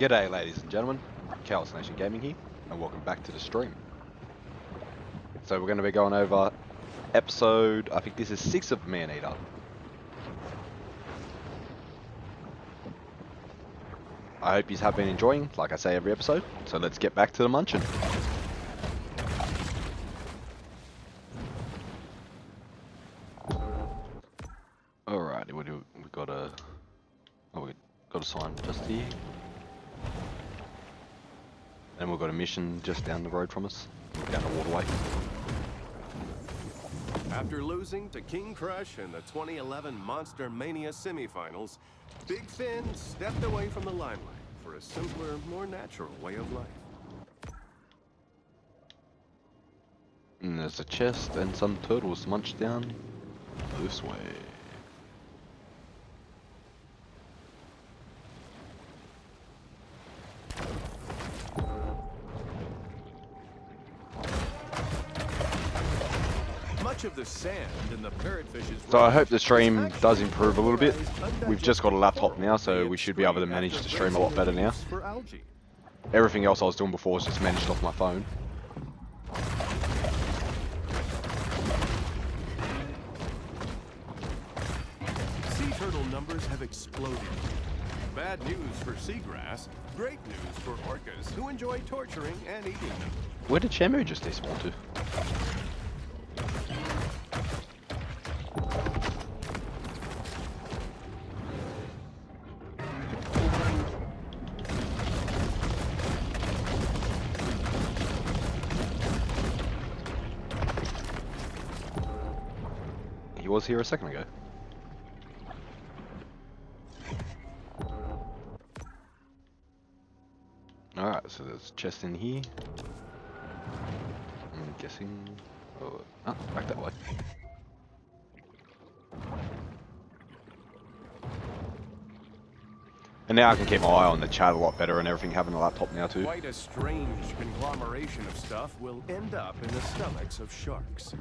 G'day ladies and gentlemen, Chaos Nation Gaming here, and welcome back to the stream. So we're going to be going over episode, I think this is 6 of Maneater. I hope you have been enjoying, like I say every episode, so let's get back to the munching. And we've got a mission just down the road from us, down the waterway. After losing to King Crush in the 2011 Monster Mania semifinals, Big Finn stepped away from the limelight for a simpler, more natural way of life. And there's a chest and some turtles munched down this way. Much of the sand the So I hope the stream does improve a little bit. We've just got a laptop now, so we should be able to manage to stream a lot better now. raising for algae. Everything else I was doing before was just managed off my phone. Sea turtle numbers have exploded. Bad news for seagrass, great news for orcas who enjoy torturing and eating them. Where did Shamu just despawn to? Here a second ago. Alright, so there's chest in here. I'm guessing. Oh, ah, back that way. And now I can keep my eye on the chat a lot better and everything having a laptop now too. Quite a strange conglomeration of stuff will end up in the stomachs of sharks.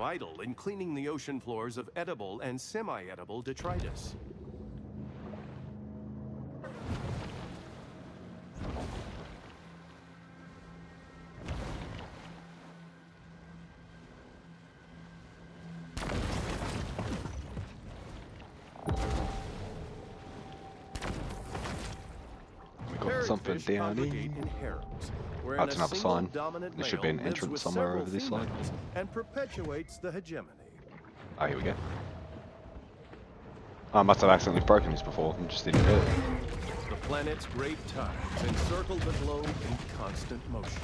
Vital in cleaning the ocean floors of edible and semi-edible detritus. Something down here. in harems, That's another sign. There should be male an entrance somewhere over this side. females And perpetuates the hegemony. Oh, here we go. I must have accidentally broken this before and just didn't do it. The planet's great tides encircle the globe in constant motion.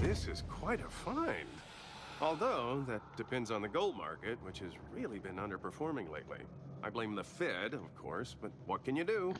This is quite a find. Although, that depends on the gold market, which has really been underperforming lately. I blame the Fed, of course, but what can you do?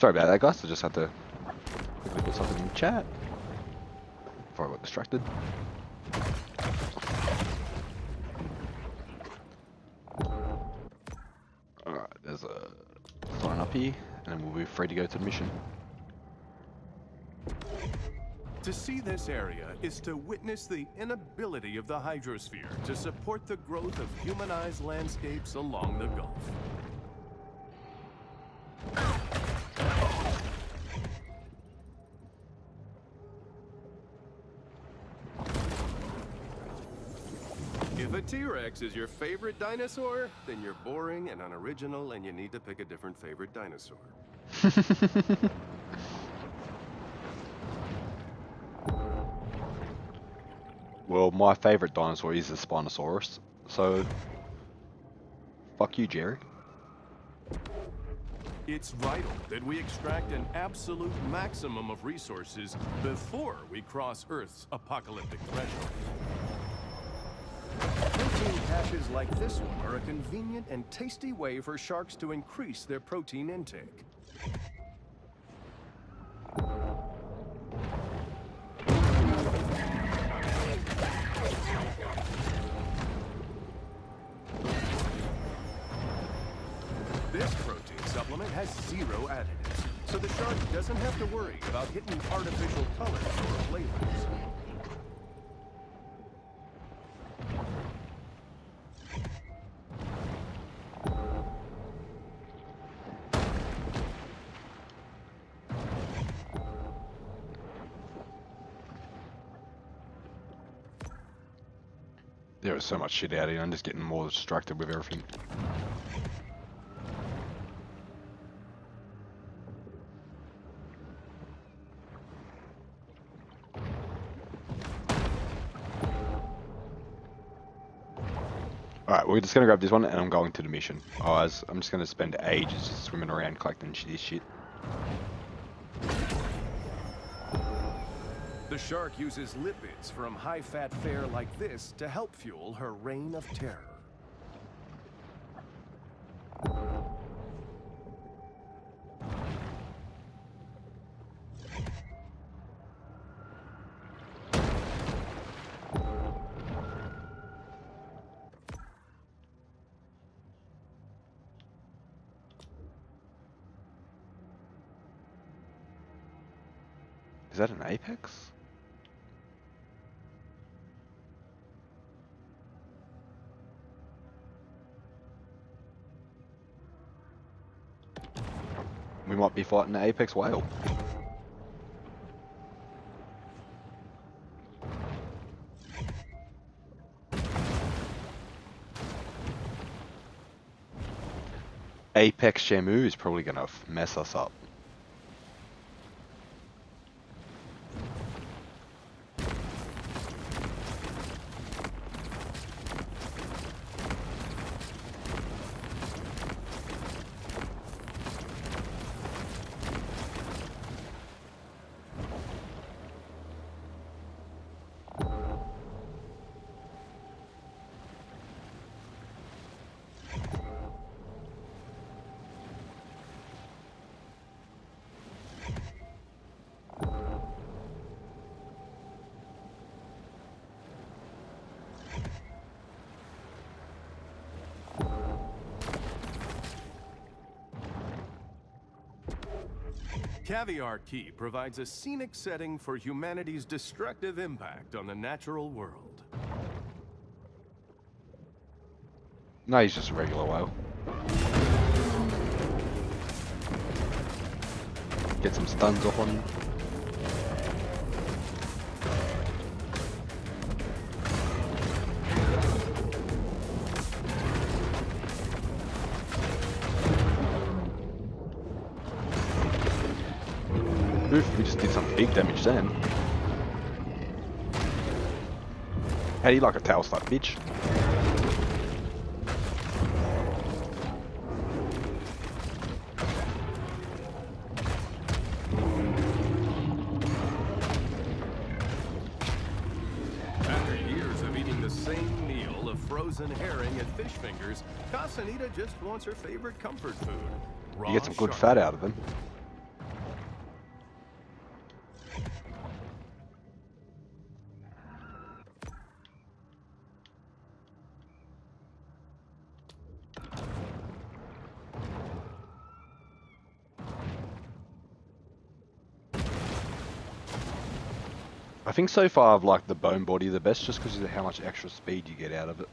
Sorry about that, guys. I just had to quickly put something in chat before I got distracted. Alright, there's a sign up here, and then we'll be free to go to the mission. To see this area is to witness the inability of the hydrosphere to support the growth of humanized landscapes along the Gulf. T-Rex is your favorite dinosaur, then you're boring and unoriginal and you need to pick a different favorite dinosaur. Well, my favourite dinosaur is the Spinosaurus, so fuck you, Jerry. It's vital that we extract an absolute maximum of resources before we cross Earth's apocalyptic threshold. Protein caches like this one are a convenient and tasty way for sharks to increase their protein intake. This protein supplement has zero additives, so the shark doesn't have to worry about hitting artificial colors or flavors. So much shit out here, I'm just getting more distracted with everything. Alright, we're just gonna grab this one and I'm going to the mission. Otherwise, I'm just gonna spend ages just swimming around collecting shitty shit. The shark uses lipids from high-fat fare like this to help fuel her reign of terror. Is that an apex? Might be fighting the apex whale. Apex Shamu is probably gonna mess us up. Caviar Key provides a scenic setting for humanity's destructive impact on the natural world. No, he's just a regular whale. Get some stuns off on him. Oof, we just did some big damage then. How do you like a tail slap, bitch? After years of eating the same meal of frozen herring and fish fingers, Casanita just wants her favorite comfort food. You get some good fat out of them. Think so far I've liked the bone body the best just because of how much extra speed you get out of it.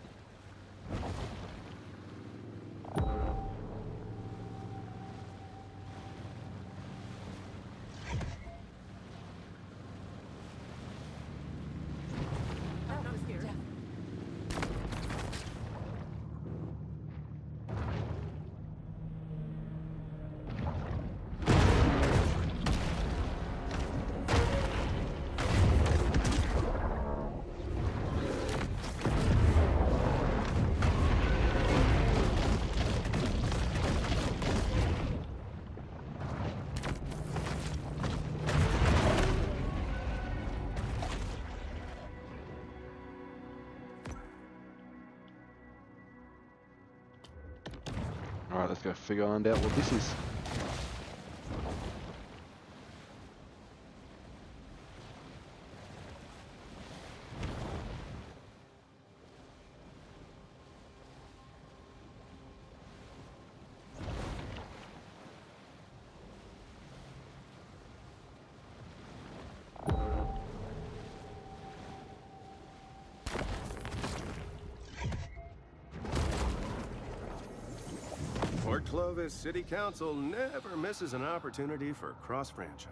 Figure out what this is. Clovis City Council never misses an opportunity for cross-franchising.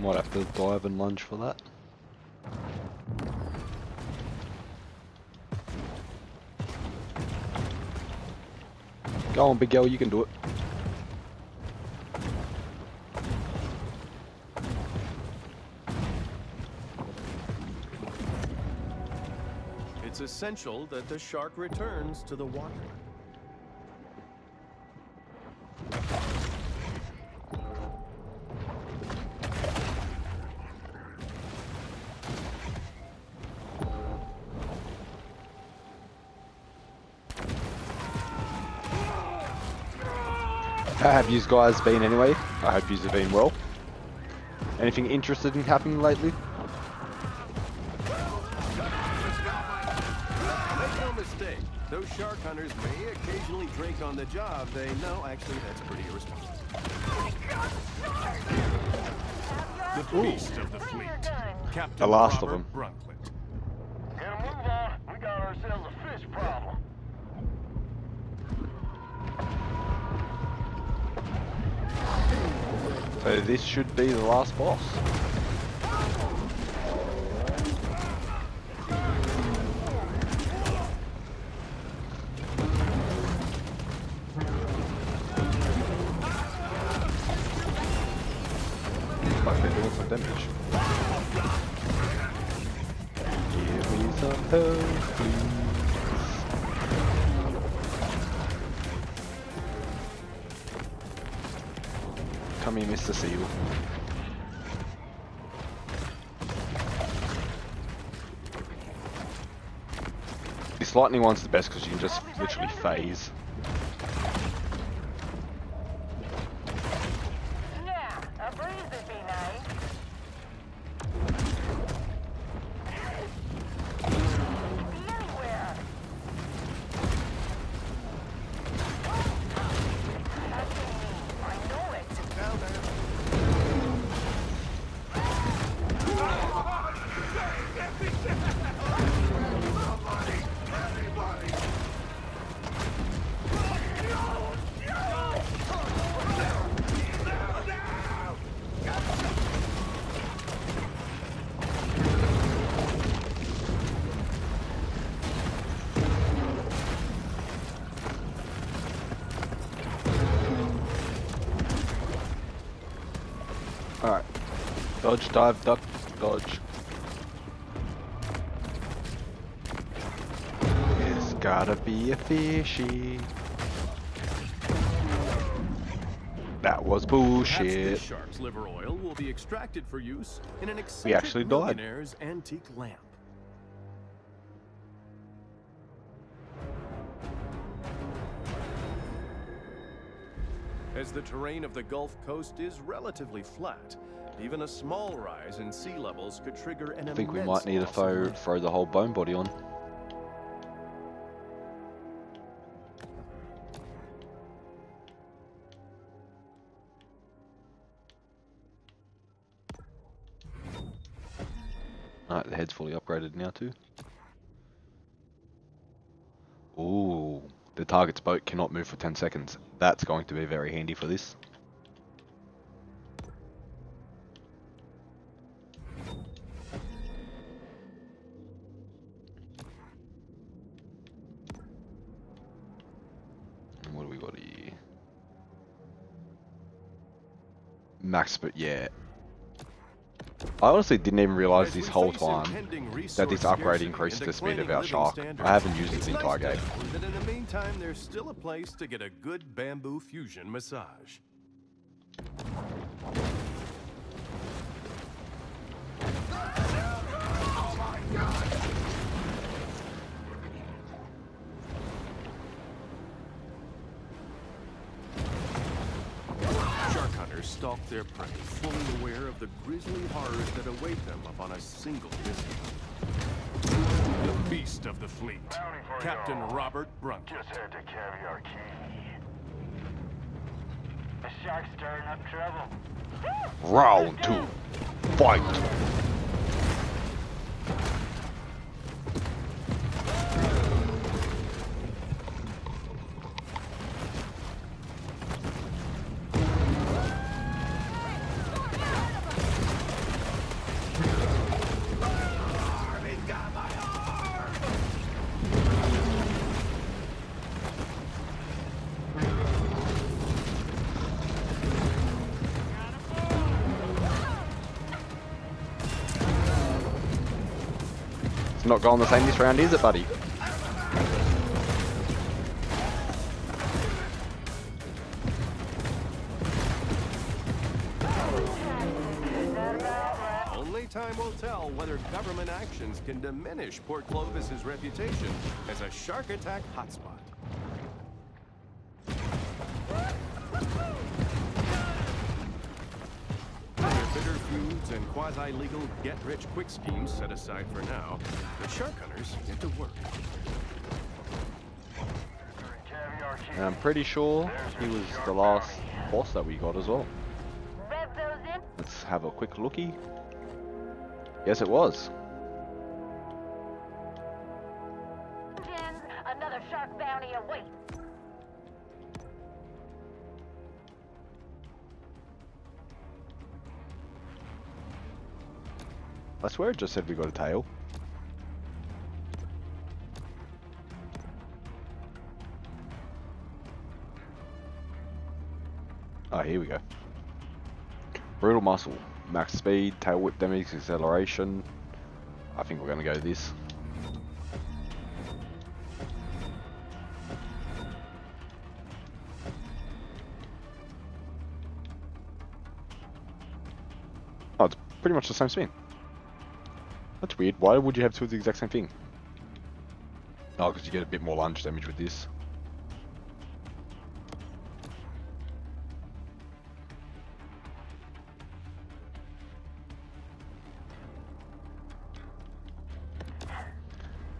Might have to dive and lunge for that. Go on, big girl, you can do it. It's essential that the shark returns to the water. How have you guys been anyway? I hope you have been well. Anything interesting in happening lately? Make no mistake, those shark hunters may occasionally drink on the job. They know, actually, that's pretty irresponsible. The beast of the fleet, Captain The last of them. Bruntlet. This should be the last boss. Come here, Mr. Seal. This lightning one's the best because you can just literally phase. Alright. Dodge, dive, duck, dodge. It's gotta be a fishy. That was bullshit. shark's liver oil will be extracted for use in an We actually eccentric died. antique lamp. As the terrain of the Gulf Coast is relatively flat. Even a small rise in sea levels could trigger an I think we might need to throw, throw the whole bone body on. Alright, the head's fully upgraded now too. Ooh, the target's boat cannot move for 10 seconds. That's going to be very handy for this. And What do we got here? Max, but yeah. I honestly didn't even realize this whole time that this upgrade increased the speed of our shark. I haven't used it the entire game. Meantime, there's still a place to get a good bamboo fusion massage. Shark hunters stalk their prey, fully aware of the grisly horrors that await them upon a single visit. The beast of the fleet, Captain. Robert Brunt. Just had to caviar key. The shark's stirring up trouble. Round two. Fight! Not going the same this round, is it, buddy? Only time will tell whether government actions can diminish Port Clovis's reputation as a shark attack hotspot. Their bitter feuds and quasi-legal get-rich-quick schemes set aside for now, the shark hunters get to work. And I'm pretty sure he was the last boss that we got as well. Let's have a quick looky. Yes, it was. I swear it just said we got a tail. Oh, here we go. Brutal muscle, max speed, tail whip damage, acceleration. I think we're gonna go this. Oh, it's pretty much the same spin. That's weird. Why would you have two of the exact same thing? Oh, because you get a bit more lunge damage with this.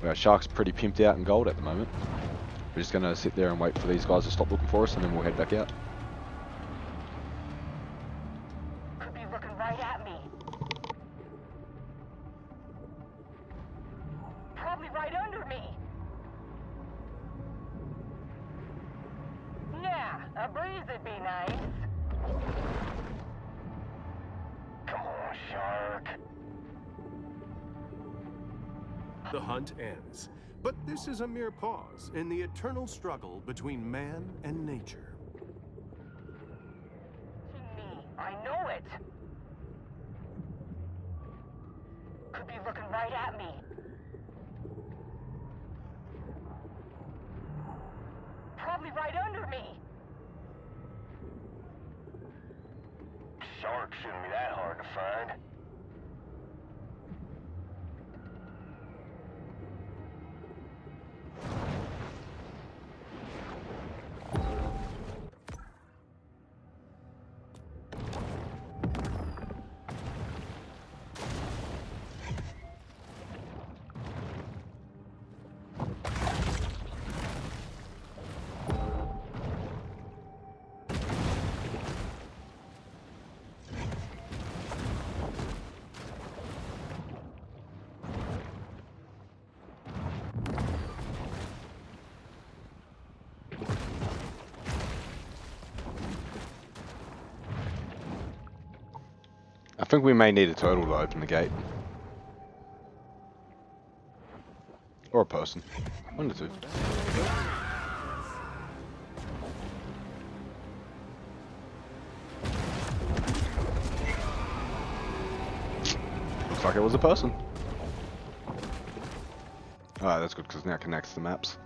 Our shark's pretty pimped out in gold at the moment. We're just gonna sit there and wait for these guys to stop looking for us and then we'll head back out. Is a mere pause in the eternal struggle between man and nature. Think we may need a turtle to open the gate. Or a person. One or two. Looks like it was a person. Alright, that's good because now connects the maps.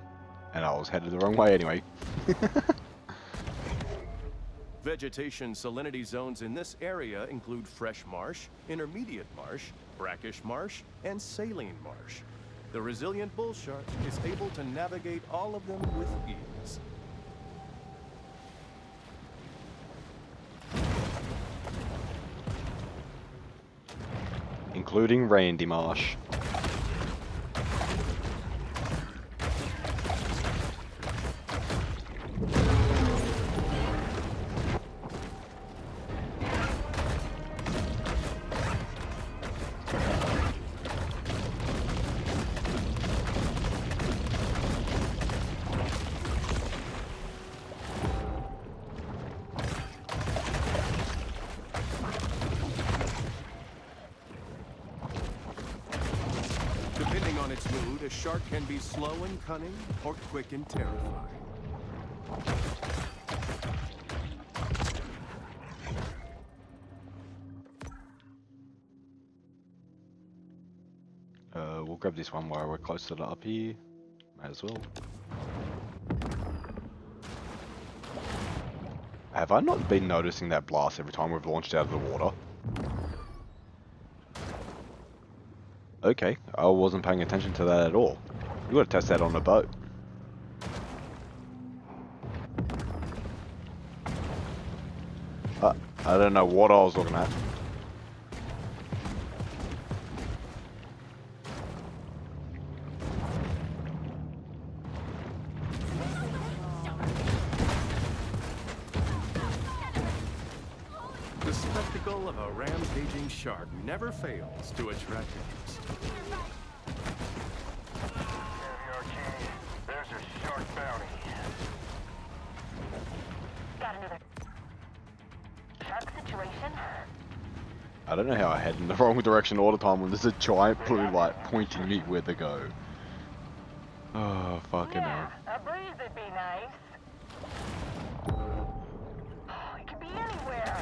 And I was headed the wrong way anyway. Vegetation salinity zones in this area include fresh marsh, intermediate marsh, brackish marsh, and saline marsh. The resilient bull shark is able to navigate all of them with ease. Including Randy Marsh. And cunning or quick and terrifying. Uh, we'll grab this one while we're close to the up here. Might as well. Have I not been noticing that blast every time we've launched out of the water? Okay, I wasn't paying attention to that at all. You gotta test that on a boat. Uh, I don't know what I was looking at. The spectacle of a rampaging shark never fails to attract interest. Wrong direction all the time when there's a giant blue light pointing me where to go. Oh, fucking yeah, hell. a breeze would be nice. Oh, it could be anywhere.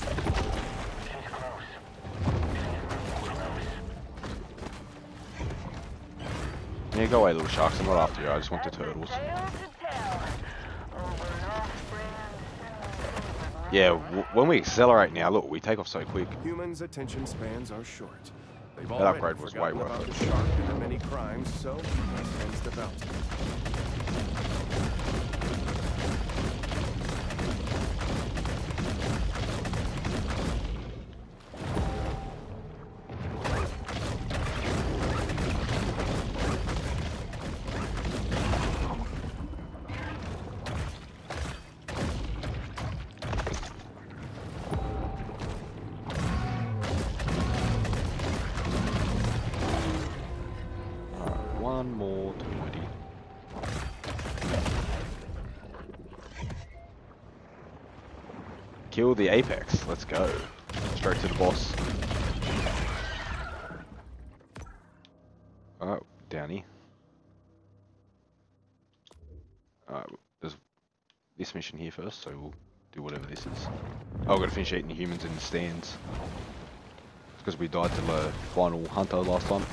She's close. She's really close. Yeah, go away, little sharks. I'm not after you. I just want the That's a turtles. tale to tell. Over an off-brand cinema Yeah, w when we accelerate now, look, we take off so quick. Humans' attention spans are short. They've That upgrade was way worth it. the shark and the many crimes, so Kill the apex. Let's go. Straight to the boss. Oh, Downy. Alright, there's this mission here first, so we'll do whatever this is. Oh, I've got to finish eating the humans in the stands. It's because we died to the final hunter last time.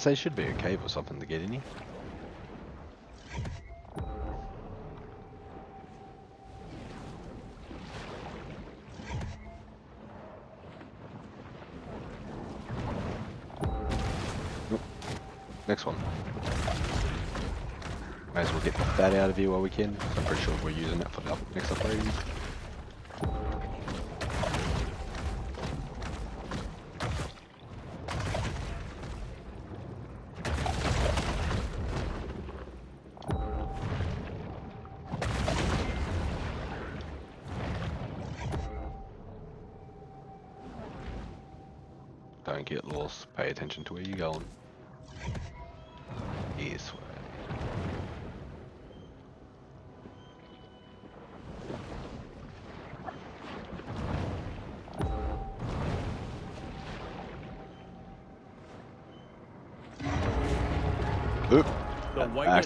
Let's say should be a cave or something to get in here. Next one. May as well get that out of here while we can. I'm pretty sure we're using that for the next upgrade.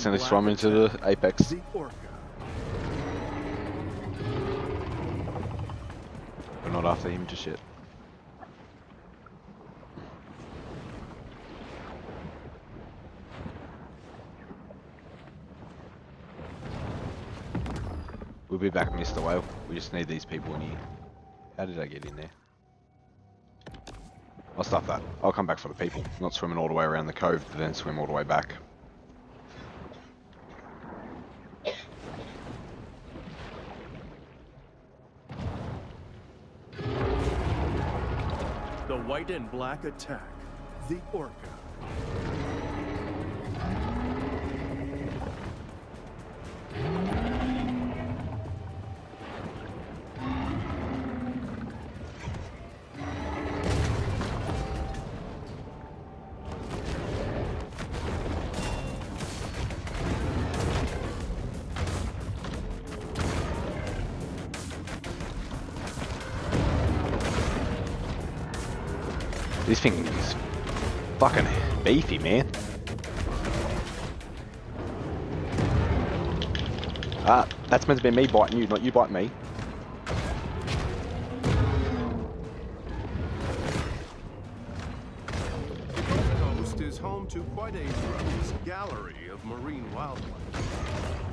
Accidentally swam into the apex. We're not after him just yet. We'll be back, Mr. Whale. We just need these people in here. How did I get in there? I'll stop that. I'll come back for the people. Not swimming all the way around the cove but then swim all the way back. White and black attack. The Orca. Thing is fucking beefy, man. Ah, that's meant to be me biting you, not you biting me. The coast is home to quite a gallery of marine wildlife.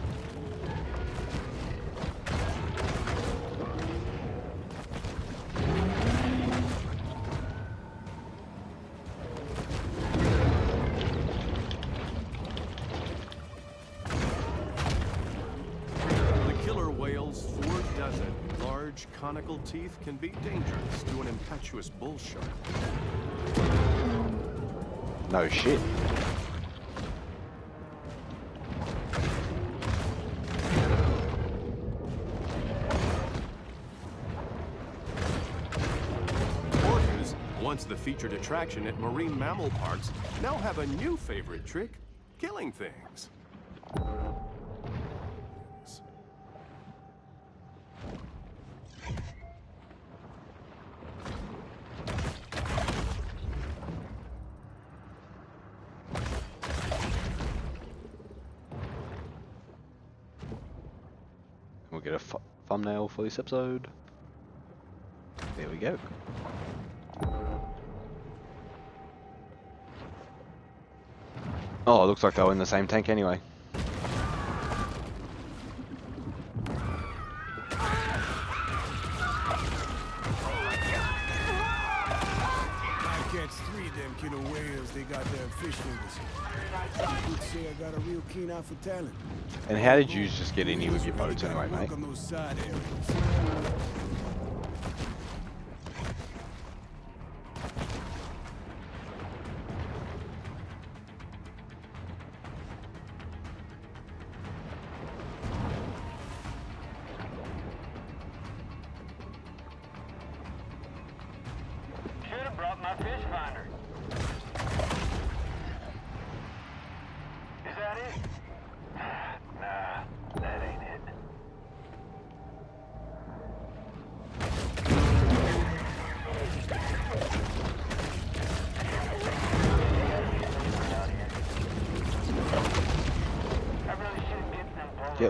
Teeth can be dangerous to an impetuous bull shark. No shit. Orcas, once the featured attraction at marine mammal parks, now have a new favorite trick killing things. Get a thumbnail for this episode. There we go. Oh, it looks like they were in the same tank anyway. For talent. And how did you just get in here with your boats anyway, mate?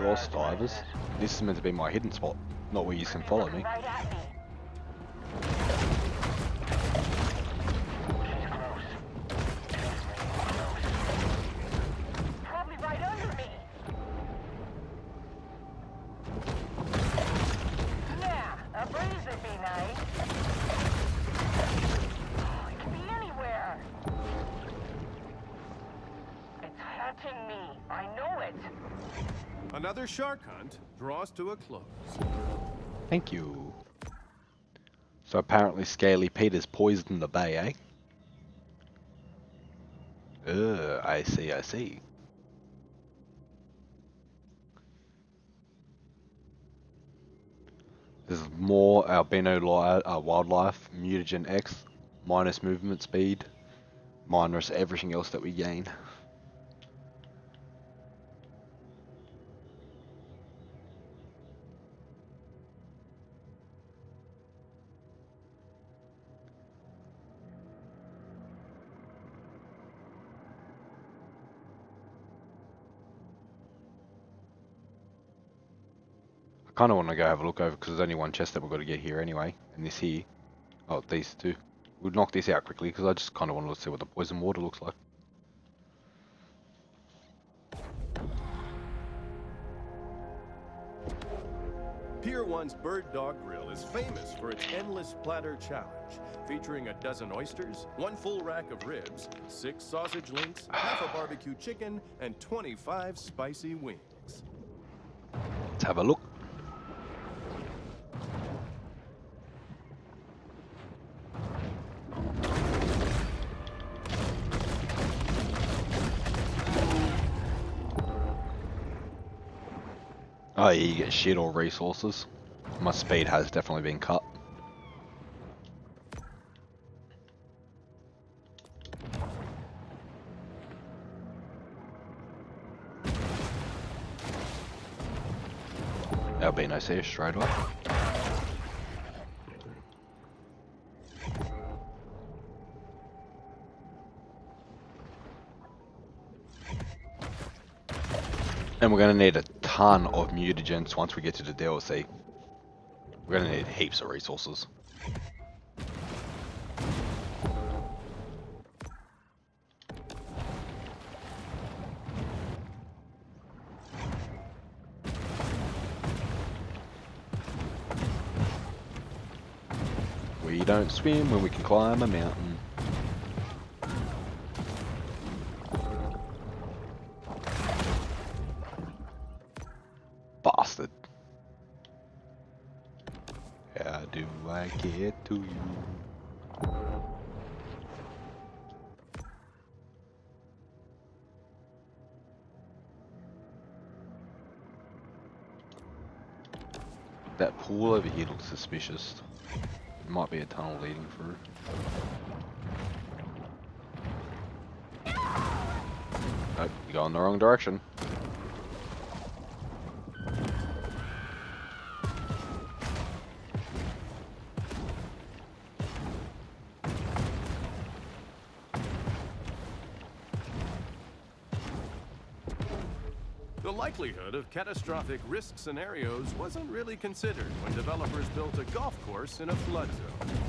Lost, divers. This is meant to be my hidden spot, not where you can follow me. To a close. Thank you. So apparently Scaly Peter's poisoned in the bay, eh? Ugh, I see, I see. There's more albino uh, wildlife, mutagen X, minus movement speed, minus everything else that we gain. Kind of want to go have a look over because there's only one chest that we've got to get here anyway, and this here. Oh, these two. We'll knock this out quickly because I just kind of want to see what the poison water looks like. Pier 1's Bird Dog Grill is famous for its endless platter challenge, featuring a dozen oysters, one full rack of ribs, six sausage links, half a barbecue chicken, and 25 spicy wings. Let's have a look. Oh yeah, you get shit or resources. My speed has definitely been cut. That'll be Albino's here straight away. And we're gonna need a ton of mutagens once we get to the DLC. We're gonna need heaps of resources. We don't swim when we can climb a mountain. Bastard. How do I get to you? That pool over here looks suspicious. It might be a tunnel leading through. Oh, you're going the wrong direction. Likelihood of catastrophic risk scenarios wasn't really considered when developers built a golf course in a flood zone.